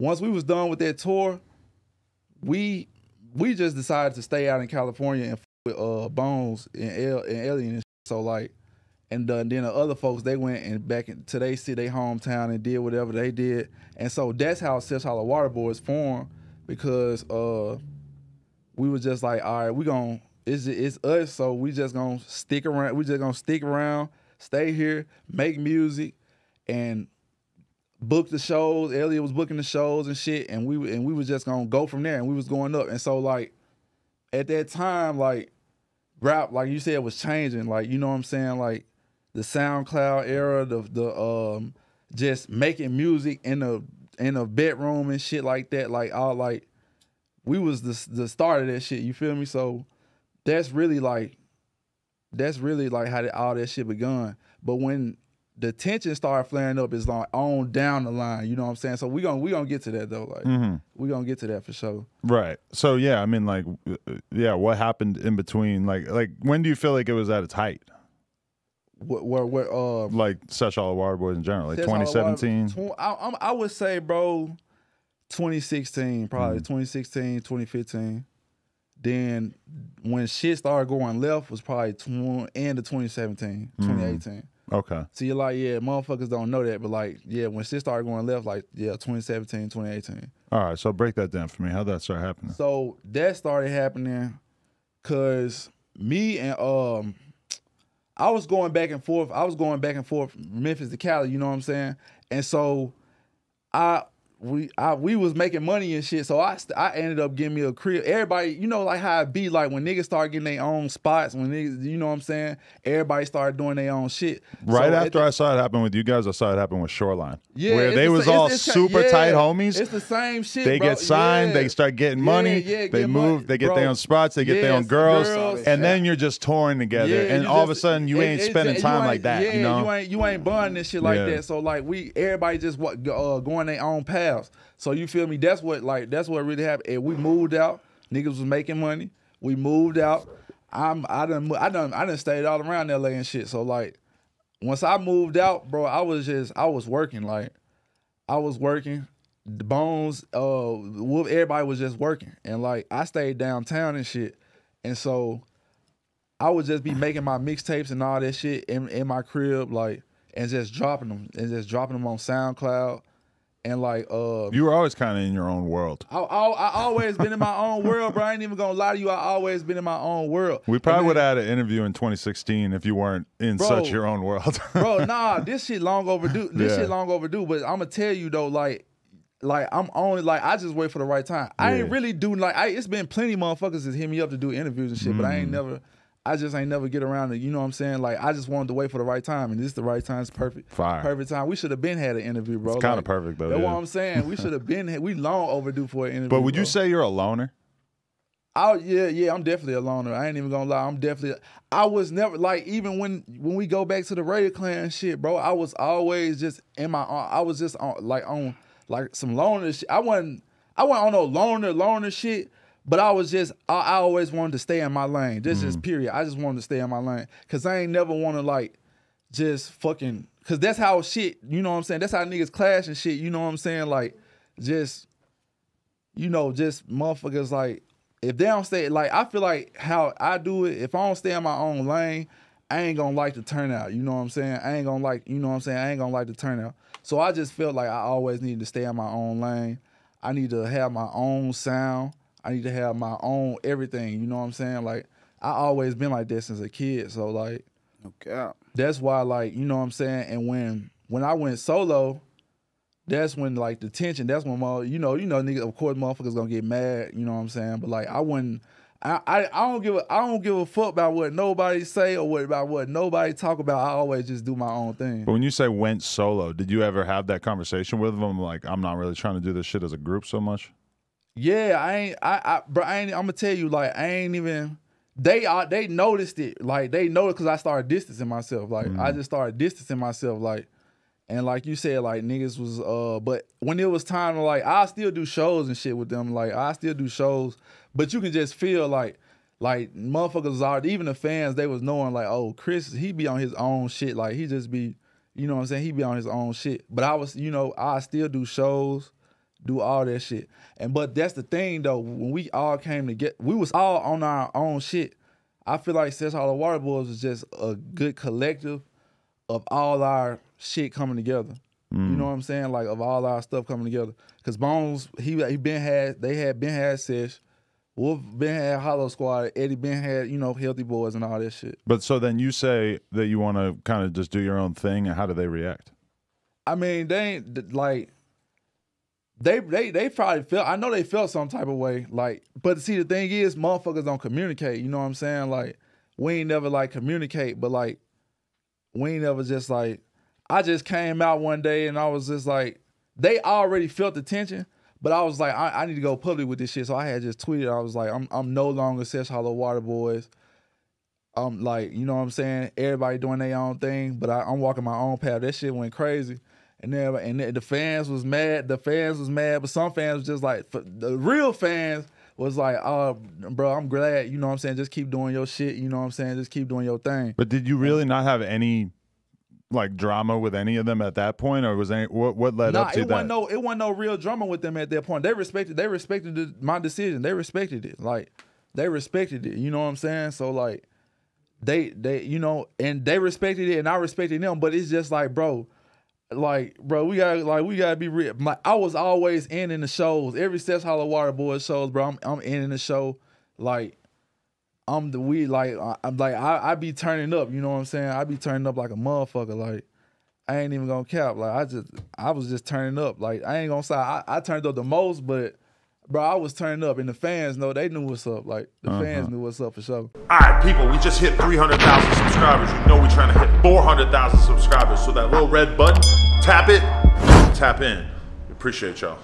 once we was done with that tour, we we just decided to stay out in California and with uh Bones and El and Alien and so like and then the other folks they went and back into they see their hometown and did whatever they did. And so that's how Sesh Hollow Water Boys formed because uh we was just like all right we gonna it's it's us so we just gonna stick around we just gonna stick around stay here make music and book the shows. Elliot was booking the shows and shit, and we and we was just gonna go from there, and we was going up. And so like at that time, like rap, like you said, was changing. Like you know what I'm saying, like the SoundCloud era, the the um just making music in a in a bedroom and shit like that. Like all like we was the the start of that shit. You feel me? So that's really like that's really like how the, all that shit begun. But when the tension started flaring up, is like on down the line. You know what I'm saying? So we gonna we gonna get to that though. Like Mm-hmm. we gonna get to that for sure. Right. So yeah, I mean, like, uh, yeah, what happened in between? Like, like when do you feel like it was at its height? What what what uh Like, Sesh All the Water Boys in general, like That's all I 2017. I, I'm- would say, bro, 2016, probably Mm-hmm. 2016, 2015. Then when shit started going left was probably tw- end of 2017, Mm-hmm. 2018. Okay. So you're like, yeah, motherfuckers don't know that, but like, yeah, when shit started going left, like, yeah, 2017, 2018. All right. So break that down for me. How'd that start happening? So that started happening because me and um I was going back and forth. I was going back and forth from Memphis to Cali, you know what I'm saying? And so I we I we was making money and shit. So I st- I ended up getting me a crib. Everybody, you know, like how it be like when niggas start getting their own spots, when niggas, you know what I'm saying? Everybody started doing their own shit. Right So after I saw it happen with you guys, I saw it happen with Shoreline. yeah, where they the was sa- all it's- it's- super yeah, tight homies. It's the same shit. they bro. get signed, Yeah. they start getting money, yeah, they get move, money, they get their own spots, they get their own girls, girls. and then you're just touring together. And all of a sudden, you it- ain't spending you time ain't- like that. Yeah, you know, you ain't you ain't bonding this shit like that. So like we everybody just what uh, going their own paths. So you feel me? That's what like that's what really happened. And we moved out. Niggas was making money. We moved out. I'm I done I done I done stayed all around LA and shit. So like once I moved out, bro, I was just I was working like I was working. The bones, uh, everybody was just working, and like I stayed downtown and shit, and so I would just be making my mixtapes and all that shit in, in my crib, like, and just dropping them and just dropping them on SoundCloud, and like, uh, you were always kind of in your own world. I, I, I always been in my own world, bro. I ain't even gonna lie to you. I always been in my own world. We probably would have had an interview in 2016 if you weren't in Bro. such your own world. bro. Nah, this shit long overdue. This Yeah. shit long overdue. But I'm gonna tell you though, like, like I'm only like I just wait for the right time. I ain't really doing like I. It's been plenty of motherfuckers that hit me up to do interviews and shit, but I Mm. ain't never. I just ain't never get around to. You know what I'm saying? Like I just wanted to wait for the right time, and this is the right time. It's perfect. Fire. Perfect time. We should have been had an interview, bro. It's kinda Like, perfect, though, That's yeah. what I'm saying. We should have been. We long overdue for an interview. but would you bro. say you're a loner? Oh yeah, yeah, I'm definitely a loner. I ain't even gonna lie. I'm definitely. I was never like even when when we go back to the Raider Klan shit, bro. I was always just in my. I was just on like on like some loner shit. I wasn't. I wasn't on no loner loner shit. But I was just. I, I always wanted to stay in my lane. Just is mm. period. I just wanted to stay in my lane because I ain't never want to like just fucking. Cause that's how shit. You know what I'm saying? That's how niggas clash and shit. You know what I'm saying? Like just you know, just motherfuckers like if they don't stay like I feel like how I do it, if I don't stay in my own lane, I ain't gonna like the turnout. You know what I'm saying? I ain't gonna like, you know what I'm saying? I ain't gonna like the turnout. So I just felt like I always needed to stay in my own lane. I need to have my own sound. I need to have my own everything. You know what I'm saying? Like I always been like that since a kid. So like Okay. that's why like you know what I'm saying. And when when I went solo, that's when like the tension. That's when my you know you know nigga, of course motherfuckers gonna get mad. You know what I'm saying. But like I wouldn't. I, I, I don't give a I don't give a fuck about what nobody say or what about what nobody talk about. I always just do my own thing. But when you say went solo, did you ever have that conversation with them? Like, I'm not really trying to do this shit as a group so much. Yeah, I ain't. I, I, bro, I ain't. I'm gonna tell you, like, I ain't even. They are. They noticed it. Like, they know it because I started distancing myself. Like, I just started distancing myself. Like, and like you said, like niggas was. Uh, but when it was time to like, I still do shows and shit with them. Like, I still do shows, but you can just feel like. Like motherfuckers are even the fans, they was knowing like, oh, Chris, he be on his own shit. Like he just be, you know what I'm saying? He be on his own shit. But I was, you know, I still do shows do all that shit. And but that's the thing though, when we all came to get, we was all on our own shit. I feel like Sesh Hollow Water Boys was just a good collective of all our shit coming together. You know mm. what I'm saying? Like of all our stuff coming together. Cause Bones, he he been had they had been had Sesh, Wulf been had Hollow Squad, Eddie been had you know Healthy Boys and all that shit. But so then you say that you want to kind of just do your own thing, and how do they react? I mean, they ain't like they they they probably felt. I know they felt some type of way. Like, but see, the thing is, motherfuckers don't communicate. You know what I'm saying? Like, we ain't never like communicate, but like, we ain't never just like. I just came out one day and I was just like, they already felt the tension, but I was like, I, I need to go public with this shit. So I had just tweeted. I was like, I'm I'm no longer Sesh Hollow Water Boys. I'm like, you know what I'm saying? Everybody doing their own thing, but I, I'm walking my own path. That shit went crazy. And then and the, fans was mad. The fans was mad, but some fans was just like the real fans was like, "Oh, bro, I'm glad." You know what I'm saying? Just keep doing your shit. You know what I'm saying? Just keep doing your thing. But did you really not have any like drama with any of them at that point, or was any what what led Nah, up to it that? wasn't no, it wasn't no real drama with them at that point. They respected, they respected the, my decision. They respected it. Like they respected it. You know what I'm saying? So like, they they you know, and they respected it, and I respected them. But it's just like, bro, like, bro, we got to like we gotta be real. My, I was always in in the shows. Every Sesh Hollow Water Boys shows, bro. I'm I'm in in the show. Like, I'm the we like I- I'm like I I be turning up. You know what I'm saying? I be turning up like a motherfucker. Like. I ain't even gonna cap. Like I just, I was just turning up. Like I ain't gonna say I, I turned up the most, but bro, I was turning up, and the fans know they knew what's up. Like the uh-huh. fans knew what's up for sure. All right, people, we just hit 300,000 subscribers. You know we're trying to hit 400,000 subscribers. So that little red button, tap it, tap in. Appreciate y'all.